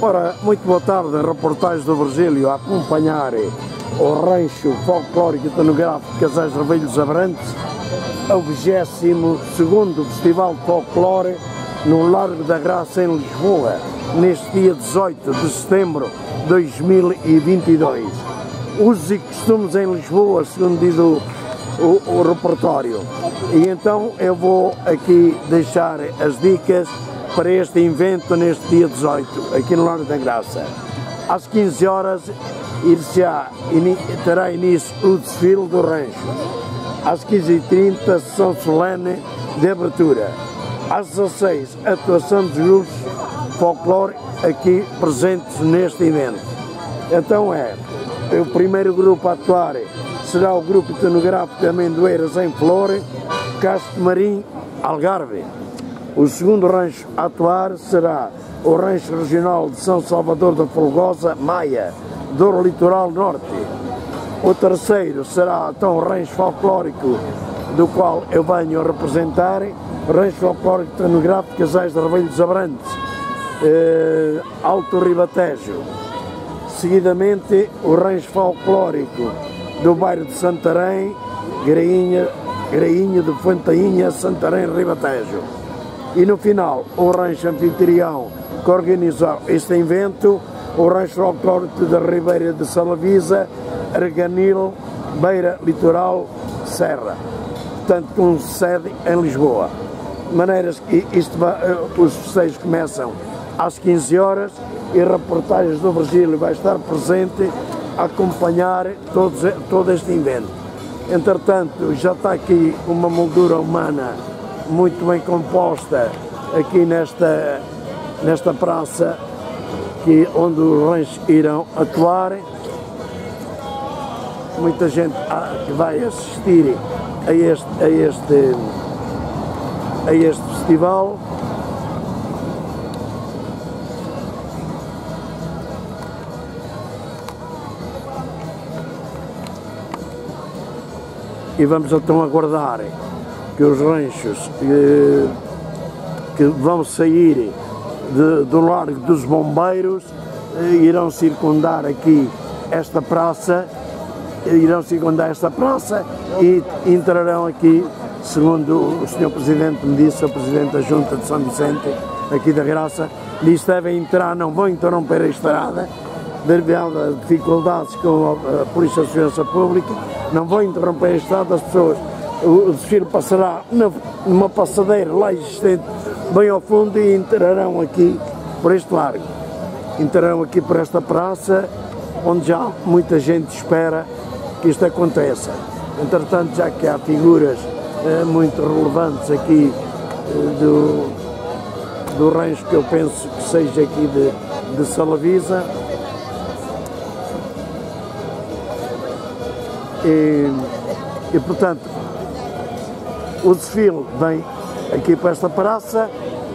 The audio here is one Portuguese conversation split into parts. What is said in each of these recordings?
Ora, muito boa tarde, reportagem do Virgílio a acompanhar o rancho folclórico etnográfico Casais Revelhos Abrantes, ao 22 Festival de Folclore no Largo da Graça em Lisboa, neste dia 18 de setembro de 2022. Usos e costumes em Lisboa, segundo diz o, o, o repertório. E então eu vou aqui deixar as dicas para este evento neste dia 18, aqui no Largo da Graça. Às 15 horas terá início o desfile do rancho. Às 15h30, sessão solene de abertura. Às 16 atuação dos grupos folclore aqui presentes neste evento. Então é, o primeiro grupo a atuar será o grupo etnográfico Amendoeiras em Flor, Castro Marim, Algarve. O segundo rancho a atuar será o Rancho Regional de São Salvador da Folgosa, Maia, do Litoral Norte. O terceiro será então o Rancho Folclórico, do qual eu venho a representar, Rancho Folclórico Etnográfico Casais de Revelho dos Abrantes, eh, Alto Ribatejo. Seguidamente, o Rancho Folclórico do bairro de Santarém, Grainha, Grainha de Fontainha, Santarém, Ribatejo. E no final, o rancho anfitrião que organizou este evento, o rancho folclórico da Ribeira de Salavisa, Arganil, Beira Litoral, Serra. Portanto, com sede em Lisboa. De maneiras que isto, os festejos começam às 15 horas e reportagens do Virgílio vai estar presente a acompanhar todos, todo este evento. Entretanto, já está aqui uma moldura humana muito bem composta aqui nesta, nesta praça que, onde os ranchos irão atuar. Muita gente que vai assistir a este, a este, a este festival. E vamos então aguardar que os ranchos que, que vão sair de, do Largo dos Bombeiros eh, irão circundar aqui esta praça, irão circundar esta praça e entrarão aqui, segundo o Sr. Presidente me disse, o Presidente da Junta de São Vicente, aqui da Graça, disse devem entrar, não vão interromper a estrada, devido a dificuldades com a Polícia de Segurança Pública, não vão interromper a estrada, as pessoas o desfile passará numa passadeira lá existente, bem ao fundo, e entrarão aqui por este largo. Entrarão aqui por esta praça, onde já muita gente espera que isto aconteça. Entretanto, já que há figuras eh, muito relevantes aqui eh, do, do rancho que eu penso que seja aqui de, de Salavisa, e, e portanto o desfile vem aqui para esta praça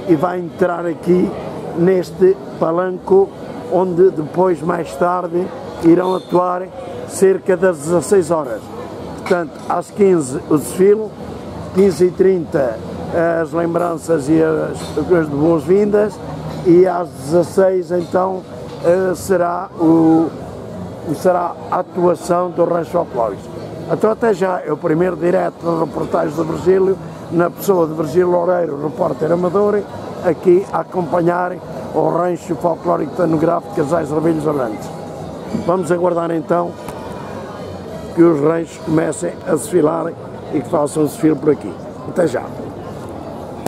e vai entrar aqui neste palanco onde depois, mais tarde, irão atuar cerca das 16 horas. Portanto, às 15 o desfile, 15 e 30 as lembranças e as, boas-vindas e às 16 então eh, será, o, será a atuação do Rancho Folclórico. Então até já é o primeiro direto da reportagem do Virgílio, na pessoa de Virgílio Loureiro, repórter amador, aqui a acompanhar o rancho folclórico etnográfico Casais Rabilhos Abrantes. Vamos aguardar então que os ranchos comecem a desfilar e que façam desfile por aqui. Até já!